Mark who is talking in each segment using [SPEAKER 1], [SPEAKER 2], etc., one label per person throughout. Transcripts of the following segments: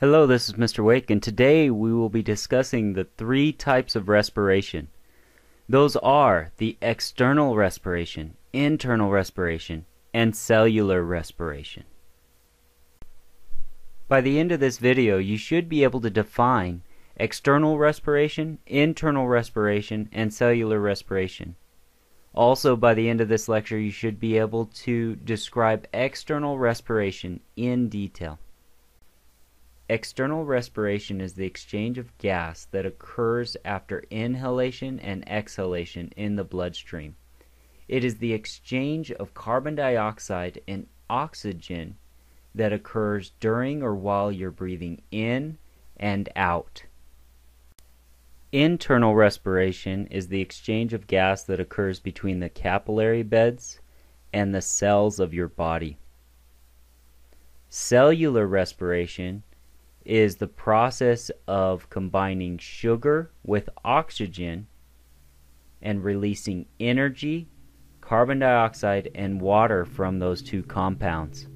[SPEAKER 1] Hello, this is Mr. Wake, and today we will be discussing the three types of respiration. Those are the external respiration, internal respiration, and cellular respiration. By the end of this video, you should be able to define external respiration, internal respiration, and cellular respiration. Also, by the end of this lecture, you should be able to describe external respiration in detail. External respiration is the exchange of gas that occurs after inhalation and exhalation in the bloodstream. It is the exchange of carbon dioxide and oxygen that occurs during or while you're breathing in and out. Internal respiration is the exchange of gas that occurs between the capillary beds and the cells of your body. Cellular respiration is the process of combining sugar with oxygen and releasing energy, carbon dioxide, and water from those two compounds.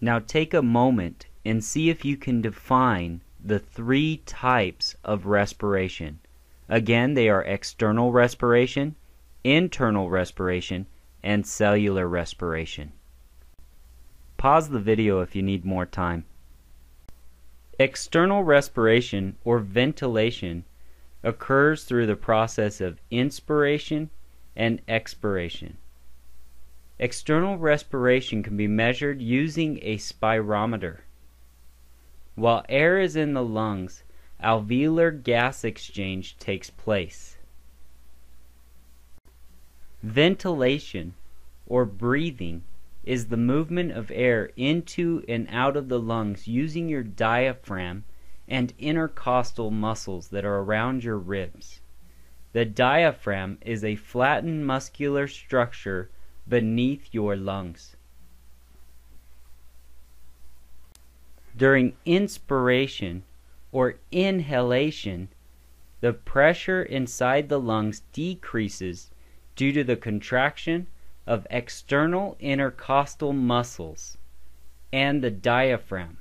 [SPEAKER 1] Now take a moment and see if you can define the three types of respiration. Again, they are external respiration, internal respiration, and cellular respiration. Pause the video if you need more time. External respiration or ventilation occurs through the process of inspiration and expiration. External respiration can be measured using a spirometer. While air is in the lungs, alveolar gas exchange takes place. Ventilation or breathing is the movement of air into and out of the lungs using your diaphragm and intercostal muscles that are around your ribs. The diaphragm is a flattened muscular structure beneath your lungs. During inspiration or inhalation, the pressure inside the lungs decreases due to the contraction of external intercostal muscles and the diaphragm,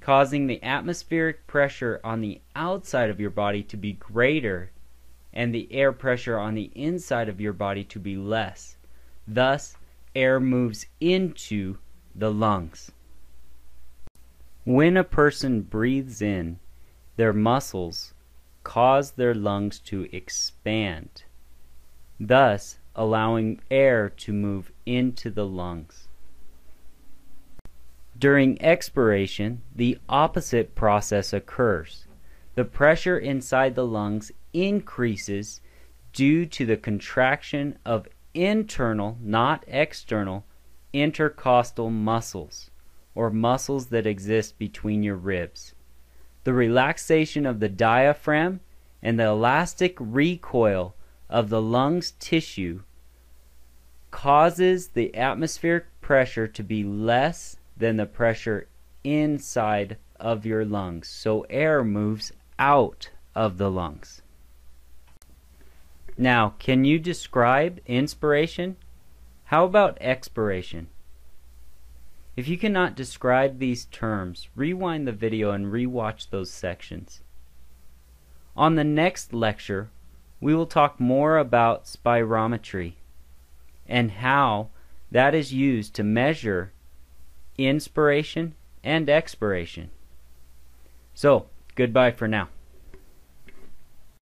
[SPEAKER 1] causing the atmospheric pressure on the outside of your body to be greater and the air pressure on the inside of your body to be less. Thus, air moves into the lungs. When a person breathes in, their muscles cause their lungs to expand. Thus, allowing air to move into the lungs. During expiration, the opposite process occurs. The pressure inside the lungs increases due to the contraction of internal, not external, intercostal muscles, or muscles that exist between your ribs. The relaxation of the diaphragm and the elastic recoil of the lungs tissue causes the atmospheric pressure to be less than the pressure inside of your lungs. So air moves out of the lungs. Now, can you describe inspiration? How about expiration? If you cannot describe these terms, rewind the video and rewatch those sections. On the next lecture, we will talk more about spirometry and how that is used to measure inspiration and expiration. So, goodbye for now.